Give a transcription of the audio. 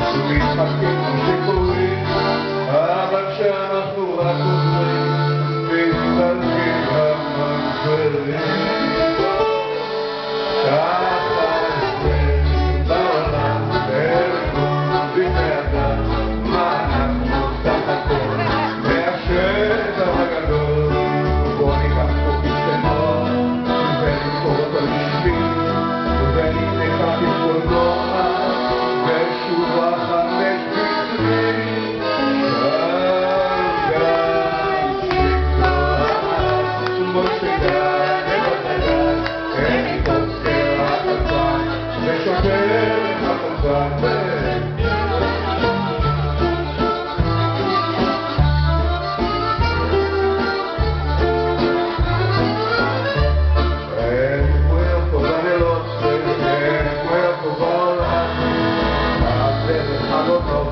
משחקים סיפורים, אבל כשאנחנו רק עוזרים, מתפלגים כמה דברים.